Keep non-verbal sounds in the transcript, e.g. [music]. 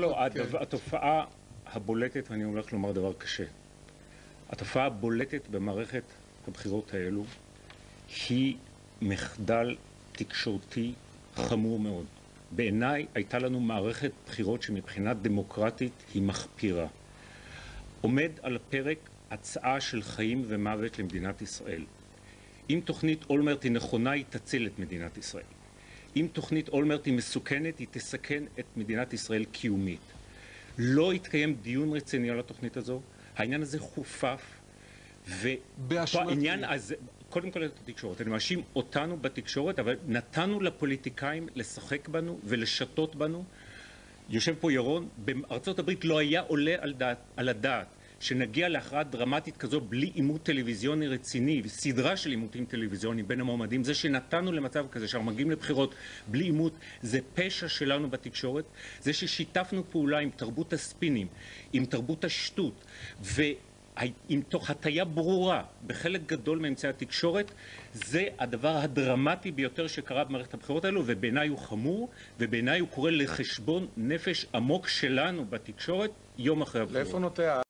לא, [laughs] הדבר, התופעה הבולטת, ואני הולך לומר דבר קשה, התופעה הבולטת במערכת הבחירות האלו היא מחדל תקשורתי חמור מאוד. בעיניי הייתה לנו מערכת בחירות שמבחינה דמוקרטית היא מחפירה. עומד על הפרק הצעה של חיים ומוות למדינת ישראל. אם תוכנית אולמרט היא נכונה, היא תציל את מדינת ישראל. אם תוכנית אולמרט היא מסוכנת, היא תסכן את מדינת ישראל קיומית. לא התקיים דיון רציני על התוכנית הזו, העניין הזה חופף, והעניין הזה, קודם כל את התקשורת, אני מאשים אותנו בתקשורת, אבל נתנו לפוליטיקאים לשחק בנו ולשתות בנו. יושב פה ירון, בארצות הברית לא היה עולה על, דעת, על הדעת שנגיע להכרעה דרמטית כזו בלי עימות טלוויזיוני רציני וסדרה של עימותים טלוויזיוניים בין המועמדים, זה שנתנו למצב כזה שאנחנו מגיעים לבחירות בלי עימות, זה פשע שלנו בתקשורת, זה ששיתפנו פעולה עם תרבות הספינים, עם תרבות השטות ועם תוך הטיה ברורה בחלק גדול מאמצעי התקשורת, זה הדבר הדרמטי ביותר שקרה במערכת הבחירות האלו ובעיניי הוא חמור ובעיניי הוא קורא לחשבון נפש עמוק שלנו בתקשורת יום אחרי הבחירות. לאיפה נוטה